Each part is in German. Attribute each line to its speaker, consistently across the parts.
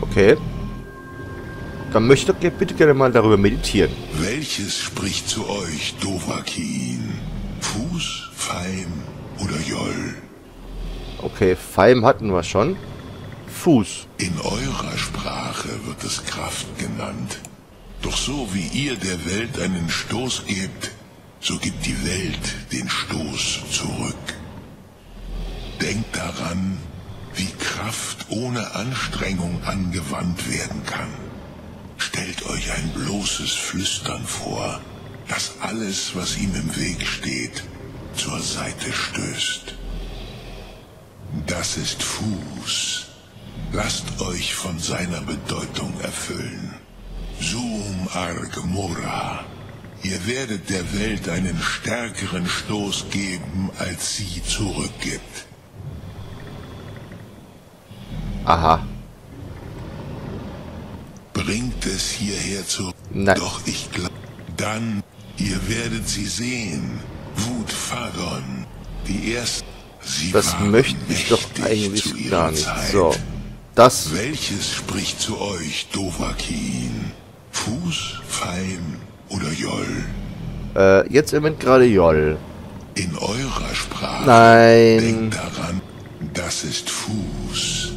Speaker 1: Okay. Dann möchte ich bitte gerne mal darüber meditieren.
Speaker 2: Welches spricht zu euch, Dovahkin? Fuß, Feim oder Joll?
Speaker 1: Okay, Feim hatten wir schon. Fuß.
Speaker 2: In eurer Sprache wird es Kraft genannt. Doch so wie ihr der Welt einen Stoß gebt, so gibt die Welt den Stoß zurück. Denkt daran, wie Kraft ohne Anstrengung angewandt werden kann. Stellt euch ein bloßes Flüstern vor, das alles, was ihm im Weg steht, zur Seite stößt. Das ist Fuß. Lasst euch von seiner Bedeutung erfüllen. Zoom Arg Mora. Ihr werdet der Welt einen stärkeren Stoß geben, als sie zurückgibt.
Speaker 1: Aha.
Speaker 2: Bringt es hierher zurück.
Speaker 1: Nein.
Speaker 2: Doch ich glaube, dann, ihr werdet sie sehen. Wut Fadon, die erste. Sie
Speaker 1: Das möchte ich doch
Speaker 2: zu
Speaker 1: eigentlich gar nicht.
Speaker 2: Zeit.
Speaker 1: So. Das.
Speaker 2: Welches spricht zu euch, Dovahkin? Fuß, Feim oder Joll?
Speaker 1: Äh, jetzt im Moment gerade Joll.
Speaker 2: In eurer Sprache.
Speaker 1: Nein.
Speaker 2: Denkt daran, das ist Fuß.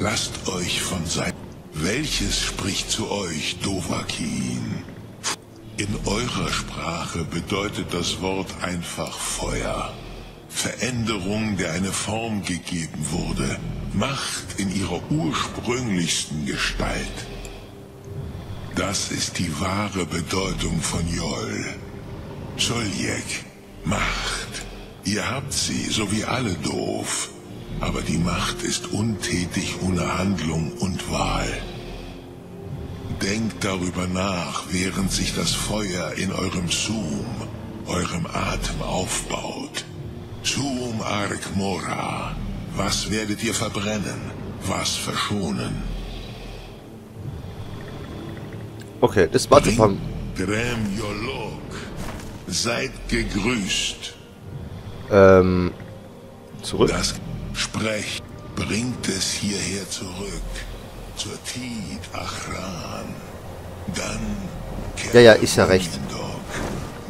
Speaker 2: Lasst euch von sein. Welches spricht zu euch, Dovahkin? In eurer Sprache bedeutet das Wort einfach Feuer. Veränderung, der eine Form gegeben wurde. Macht in ihrer ursprünglichsten Gestalt. Das ist die wahre Bedeutung von Jol. Zoljek, Macht. Ihr habt sie, so wie alle doof. Aber die Macht ist untätig ohne Handlung und Wahl. Denkt darüber nach, während sich das Feuer in eurem Zoom, eurem Atem aufbaut. Zoom Ark Mora. Was werdet ihr verbrennen? Was verschonen?
Speaker 1: Okay, das war Marzipan.
Speaker 2: Drem Yolok. Seid gegrüßt.
Speaker 1: Ähm. Zurück.
Speaker 2: Das Sprecht bringt es hierher zurück. Zur Tid Achran. Dann
Speaker 1: Ja, ja, ist ja recht.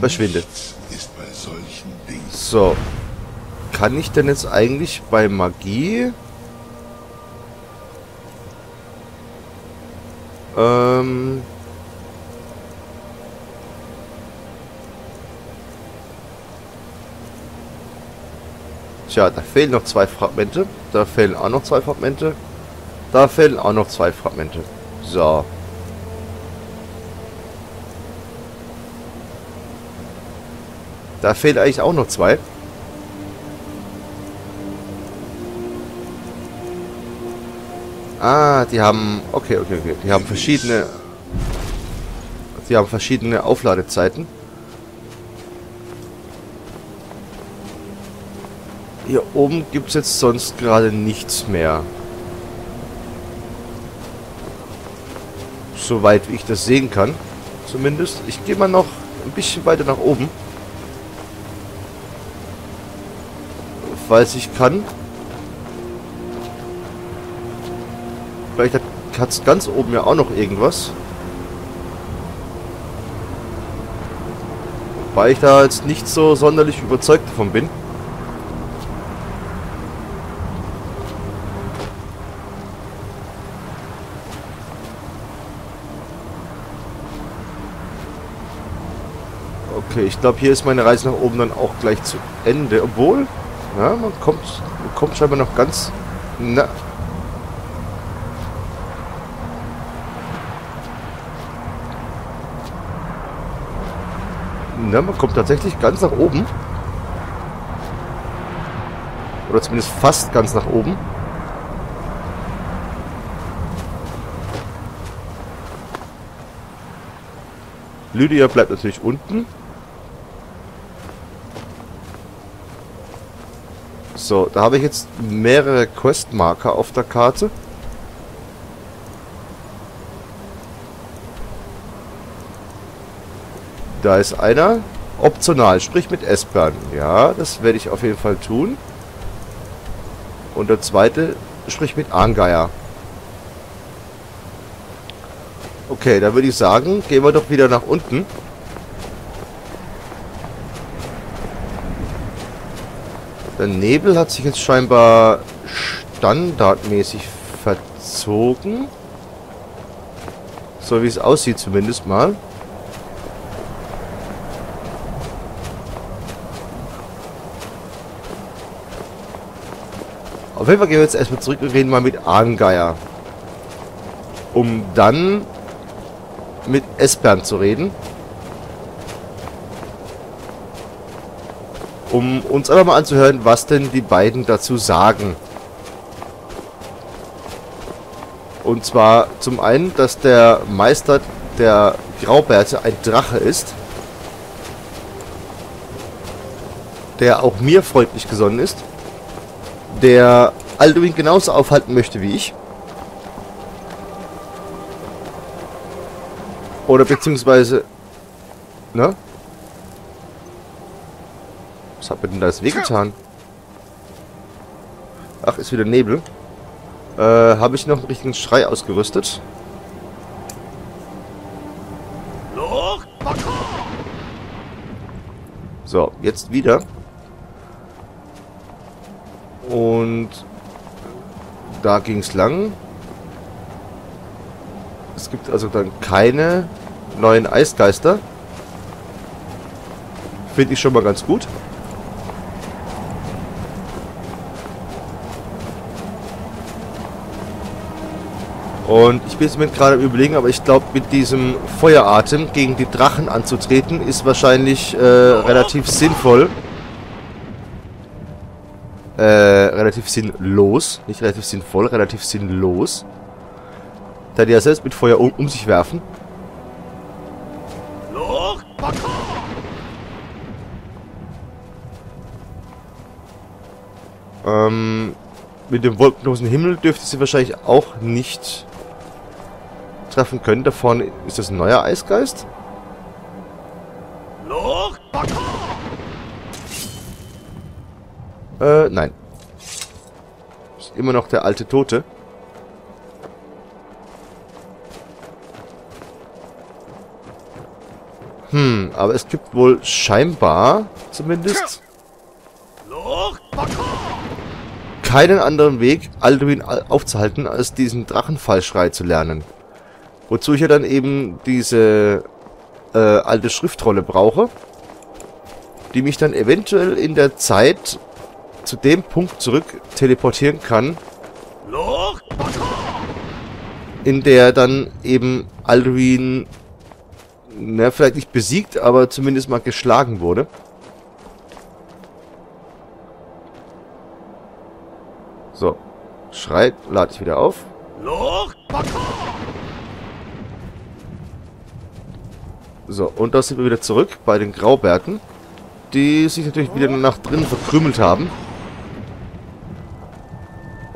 Speaker 1: Verschwindet.
Speaker 2: Nichts ist bei solchen Dingen.
Speaker 1: So. Kann ich denn jetzt eigentlich bei Magie... Ähm... Tja, da fehlen noch zwei Fragmente. Da fehlen auch noch zwei Fragmente. Da fehlen auch noch zwei Fragmente. So. Da fehlen eigentlich auch noch zwei. Ah, die haben... Okay, okay, okay. Die haben verschiedene... Die haben verschiedene Aufladezeiten. Hier oben gibt es jetzt sonst gerade nichts mehr. Soweit wie ich das sehen kann. Zumindest. Ich gehe mal noch ein bisschen weiter nach oben. Falls ich kann. Vielleicht hat es ganz oben ja auch noch irgendwas. Wobei ich da jetzt nicht so sonderlich überzeugt davon bin. Okay, ich glaube, hier ist meine Reise nach oben dann auch gleich zu Ende. Obwohl, ja, man kommt, man kommt scheinbar noch ganz... Na, Na, man kommt tatsächlich ganz nach oben. Oder zumindest fast ganz nach oben. Lydia bleibt natürlich unten. So, da habe ich jetzt mehrere Questmarker auf der Karte. Da ist einer. Optional, sprich mit Espern. Ja, das werde ich auf jeden Fall tun. Und der zweite, sprich mit Angeier. Okay, dann würde ich sagen, gehen wir doch wieder nach unten. Der Nebel hat sich jetzt scheinbar standardmäßig verzogen. So wie es aussieht zumindest mal. Auf jeden Fall gehen wir jetzt erstmal zurück und reden mal mit Arngeier. Um dann mit Esbern zu reden. Um uns einfach mal anzuhören, was denn die beiden dazu sagen. Und zwar zum einen, dass der Meister der Graubärte ein Drache ist. Der auch mir freundlich gesonnen ist. Der Alduin genauso aufhalten möchte wie ich. Oder beziehungsweise... Ne? Was hat mir denn da jetzt wehgetan? Ach, ist wieder Nebel. Äh, habe ich noch einen richtigen Schrei ausgerüstet? So, jetzt wieder. Und da ging es lang. Es gibt also dann keine neuen Eisgeister. Finde ich schon mal ganz gut. Und ich bin jetzt gerade überlegen, aber ich glaube, mit diesem Feueratem gegen die Drachen anzutreten, ist wahrscheinlich äh, relativ sinnvoll. Äh, relativ sinnlos. Nicht relativ sinnvoll, relativ sinnlos. Da die ja selbst mit Feuer um, um sich werfen. Ähm, mit dem wolkenlosen Himmel dürfte sie wahrscheinlich auch nicht treffen können. Da vorne ist das ein neuer Eisgeist. Äh, nein. Ist immer noch der alte Tote. Hm, aber es gibt wohl scheinbar, zumindest, keinen anderen Weg, Alduin aufzuhalten, als diesen Drachenfallschrei zu lernen. Wozu ich ja dann eben diese äh, alte Schriftrolle brauche, die mich dann eventuell in der Zeit zu dem Punkt zurück teleportieren kann, in der dann eben Alduin na, vielleicht nicht besiegt, aber zumindest mal geschlagen wurde. So. Schreit, lade ich wieder auf. So, und da sind wir wieder zurück bei den Graubärten, die sich natürlich wieder nach drinnen verkrümelt haben.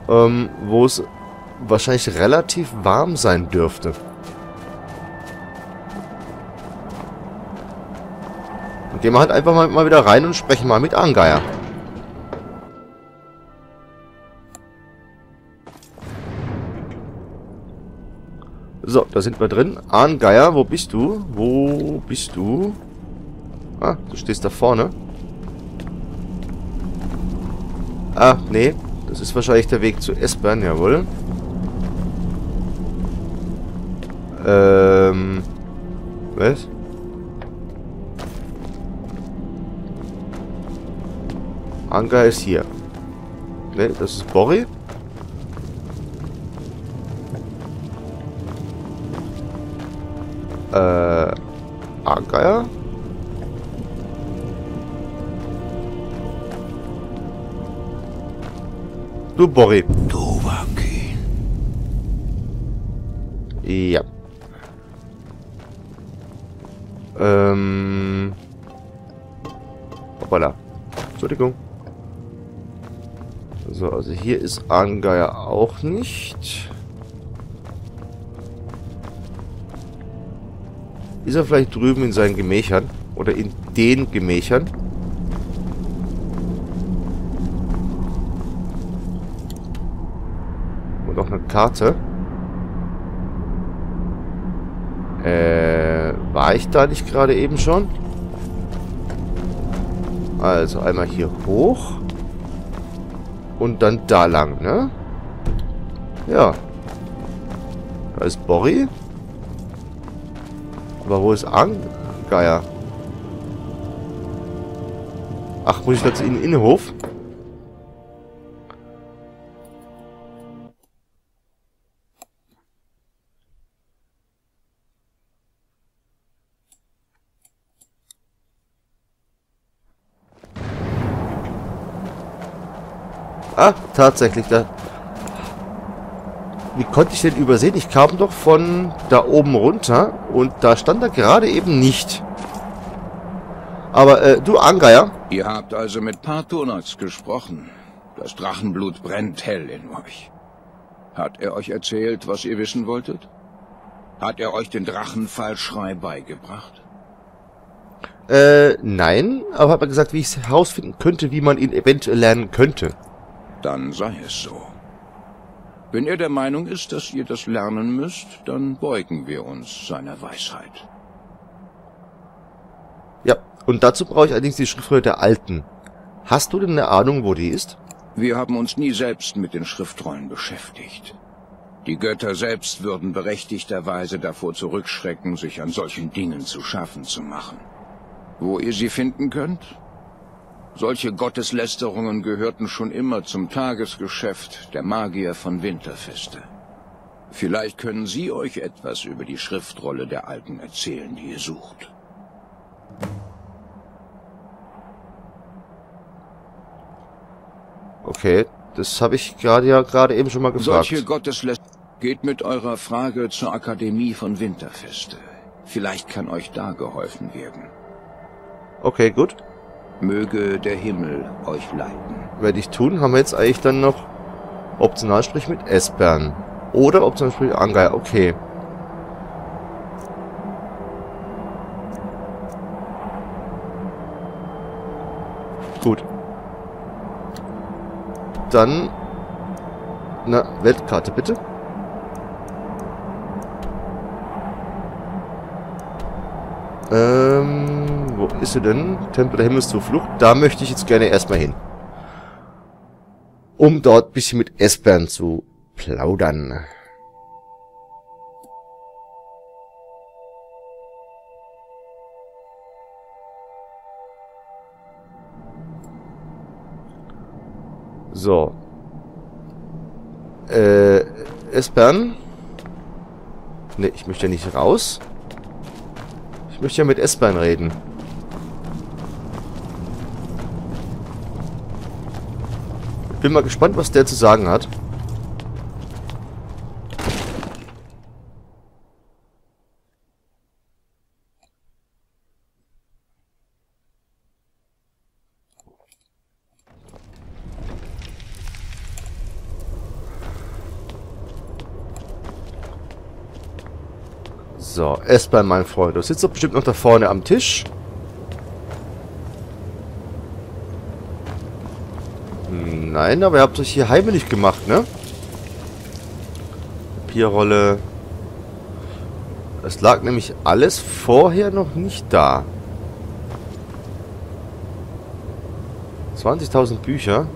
Speaker 1: Ähm, wo es wahrscheinlich relativ warm sein dürfte. Gehen wir halt einfach mal, mal wieder rein und sprechen mal mit Angeier. So, da sind wir drin. Arngeier, wo bist du? Wo bist du? Ah, du stehst da vorne. Ah, nee. Das ist wahrscheinlich der Weg zu Esbern, jawohl. Ähm... Was? Anker ist hier. Ne, das ist Bori. Äh, Anker. Du Bori.
Speaker 2: Dovaki.
Speaker 1: Ja. Ähm. Hoppala. Entschuldigung. So, also hier ist Angeier auch nicht. Ist er vielleicht drüben in seinen Gemächern? Oder in den Gemächern? Und noch eine Karte. Äh, war ich da nicht gerade eben schon? Also einmal hier hoch. Und dann da lang, ne? Ja. Da ist Borri. Aber wo ist Angeier? Ach, muss ich da zu Ihnen Innenhof? Ah, tatsächlich. Da. Wie konnte ich den übersehen? Ich kam doch von da oben runter und da stand er gerade eben nicht. Aber, äh, du Angeier?
Speaker 3: Ihr habt also mit Partonax gesprochen. Das Drachenblut brennt hell in euch. Hat er euch erzählt, was ihr wissen wolltet? Hat er euch den Drachenfallschrei beigebracht?
Speaker 1: Äh, nein, aber hat er gesagt, wie ich es herausfinden könnte, wie man ihn eventuell lernen könnte.
Speaker 3: Dann sei es so. Wenn er der Meinung ist, dass ihr das lernen müsst, dann beugen wir uns seiner Weisheit.
Speaker 1: Ja, und dazu brauche ich allerdings die Schriftrolle der Alten. Hast du denn eine Ahnung, wo die ist?
Speaker 3: Wir haben uns nie selbst mit den Schriftrollen beschäftigt. Die Götter selbst würden berechtigterweise davor zurückschrecken, sich an solchen Dingen zu schaffen zu machen. Wo ihr sie finden könnt, solche Gotteslästerungen gehörten schon immer zum Tagesgeschäft der Magier von Winterfeste. Vielleicht können Sie euch etwas über die Schriftrolle der Alten erzählen, die ihr sucht.
Speaker 1: Okay, das habe ich gerade ja gerade eben schon mal gefragt.
Speaker 3: Solche Gotteslästerungen geht mit eurer Frage zur Akademie von Winterfeste. Vielleicht kann euch da geholfen werden.
Speaker 1: Okay, gut.
Speaker 3: Möge der Himmel euch leiten.
Speaker 1: Werde ich tun. Haben wir jetzt eigentlich dann noch Optionalsprich mit Espern. Oder Optionalsprich mit Angei. Okay. Gut. Dann... Na, Weltkarte bitte. Ähm, ist sie denn? Tempel der Himmelszuflucht. Da möchte ich jetzt gerne erstmal hin. Um dort ein bisschen mit Espern zu plaudern. So. Äh, Espern? Ne, ich möchte ja nicht raus. Ich möchte ja mit Espern reden. Bin mal gespannt, was der zu sagen hat. So, Esper, mein Freund. Du sitzt doch bestimmt noch da vorne am Tisch. Nein, aber ihr habt euch hier heimlich gemacht, ne? Papierrolle. Es lag nämlich alles vorher noch nicht da. 20.000 Bücher.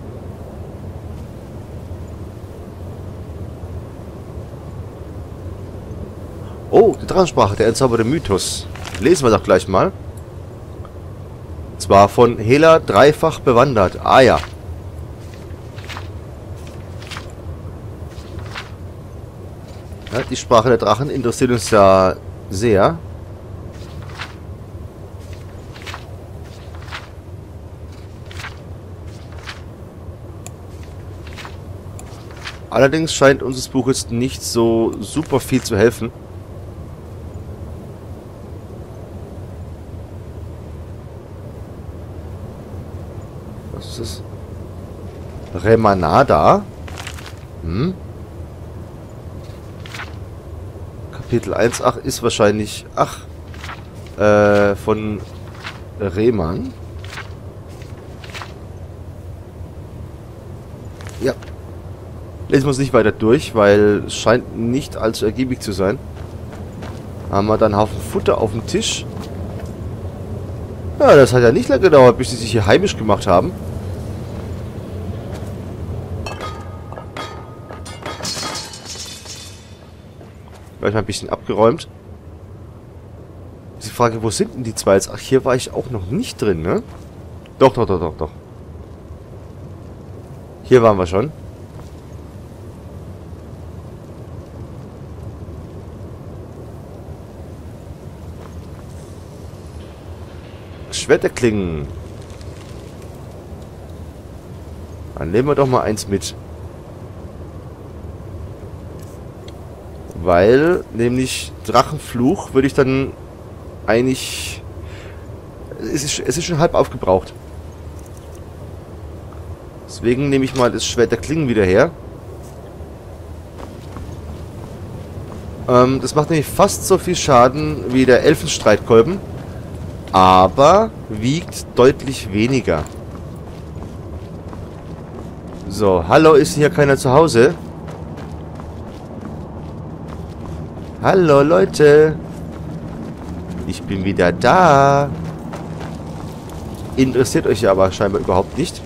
Speaker 1: Oh, die Drachensprache, der entzauberte Mythos. Lesen wir doch gleich mal. Zwar von Hela dreifach bewandert. Ah ja. Die Sprache der Drachen interessiert uns ja sehr. Allerdings scheint uns das Buch jetzt nicht so super viel zu helfen. Was ist das? Remanada? Hm? Kapitel 1, ach, ist wahrscheinlich, ach, äh, von Rehmann. Ja. Lesen wir uns nicht weiter durch, weil es scheint nicht allzu ergiebig zu sein. Haben wir dann einen Haufen Futter auf dem Tisch. Ja, das hat ja nicht lange gedauert, bis sie sich hier heimisch gemacht haben. Gleich mal ein bisschen abgeräumt. Die Frage, wo sind denn die zwei jetzt? Ach, hier war ich auch noch nicht drin, ne? Doch, doch, doch, doch, doch. Hier waren wir schon. Schwerterklingen. Dann nehmen wir doch mal eins mit. Weil, nämlich Drachenfluch würde ich dann eigentlich... Es ist, es ist schon halb aufgebraucht. Deswegen nehme ich mal das Schwert der Klingen wieder her. Ähm, das macht nämlich fast so viel Schaden wie der Elfenstreitkolben. Aber wiegt deutlich weniger. So, hallo, ist hier keiner zu Hause? Hallo, Leute. Ich bin wieder da. Interessiert euch aber scheinbar überhaupt nicht.